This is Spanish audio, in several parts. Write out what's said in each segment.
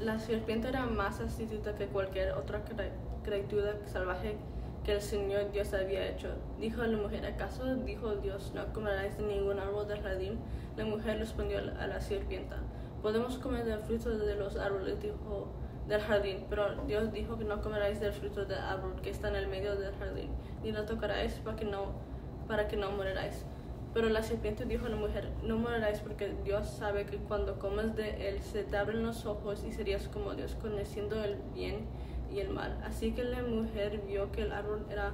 La serpiente era más astuta que cualquier otra cri- criatura salvaje que el Señor Dios había hecho. Dijo a la mujer, ¿acaso dijo Dios, no comerás de ningún árbol del jardín? La mujer respondió a la serpiente, podemos comer del fruto de los árboles dijo, del jardín, pero Dios dijo que no comeráis del fruto del árbol que está en el medio del jardín, ni lo tocaráis para que no, para que no moriráis. Pero la serpiente dijo a la mujer, no moriráis porque Dios sabe que cuando comes de él se te abren los ojos y serías como Dios, conociendo el bien y el mal. Así que la mujer vio que el árbol era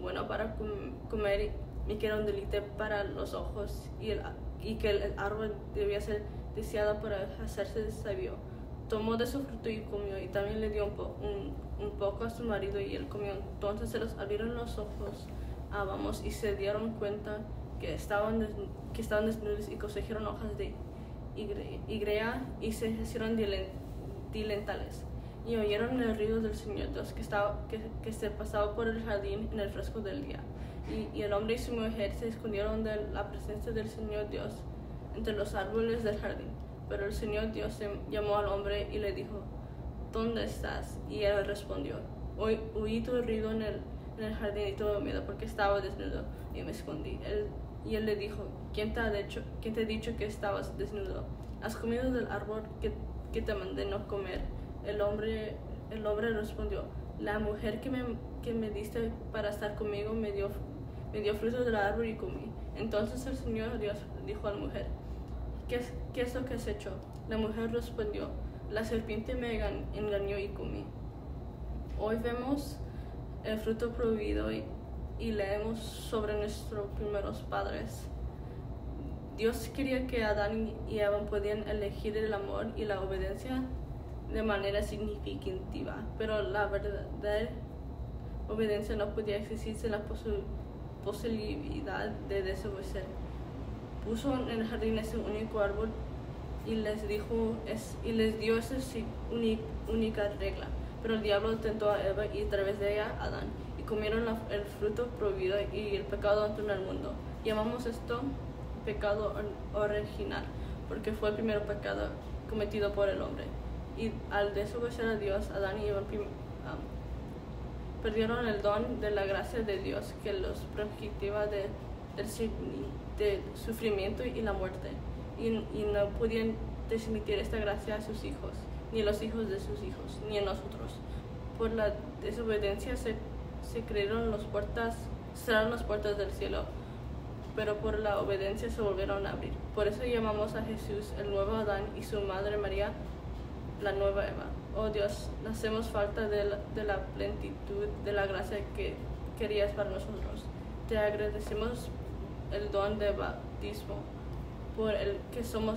bueno para com- comer y que era un deleite para los ojos y, el- y que el árbol debía ser deseado para hacerse sabio. Tomó de su fruto y comió y también le dio un, un- poco a su marido y él comió. Entonces se abrieron los ojos a vamos y se dieron cuenta que estaban, que estaban desnudos y cosechieron hojas de higre- higuera y se hicieron dilen- dilentales. Y oyeron el ruido del Señor Dios que, estaba, que, que se pasaba por el jardín en el fresco del día. Y, y el hombre y su mujer se escondieron de la presencia del Señor Dios entre los árboles del jardín. Pero el Señor Dios se llamó al hombre y le dijo, ¿dónde estás? Y él respondió, "Oí- oí tu ruido en el, en el jardín y tuve miedo porque estaba desnudo y me escondí. Él, y él le dijo, ¿quién te, ha dicho, ¿quién te ha dicho que estabas desnudo? ¿Has comido del árbol que, que te mandé no comer? El hombre, el hombre respondió, la mujer que me, que me diste para estar conmigo me dio, me dio fruto del árbol y comí. Entonces el Señor Dios dijo a la mujer, ¿Qué es, ¿Qué es lo que has hecho? La mujer respondió, la serpiente me engañó y comí. Hoy vemos el fruto prohibido y, y leemos sobre nuestros primeros padres. Dios quería que Adán y Eva podían elegir el amor y la obediencia de manera significativa, pero la verdadera obediencia no podía existir sin la posi- posibilidad de desobedecer puso en el jardín ese único árbol y les dijo es, y les dio esa única regla. Pero el diablo tentó a Eva y a través de ella a Adán y comieron el fruto prohibido y el pecado entró en el mundo. Llamamos esto pecado or- original porque fue el primer pecado cometido por el hombre. Y al desobedecer a Dios, Adán y Eva perdieron el don de la gracia de Dios que los protegía de, del sufrimiento y la muerte. Y, y no podían transmitir esta gracia a sus hijos, ni a los hijos de sus hijos, ni a nosotros. Por la desobediencia se, se crearon las puertas, cerraron las puertas del cielo, pero por la obediencia se volvieron a abrir. Por eso llamamos a Jesús el nuevo Adán y su madre María la nueva Eva. Oh Dios, hacemos falta de la, de la plenitud de la gracia que querías para nosotros. Te agradecemos el don de bautismo por el que somos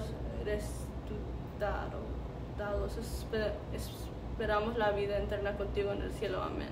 resucitados. Espe- Esperamos la vida eterna contigo en el cielo. Amén.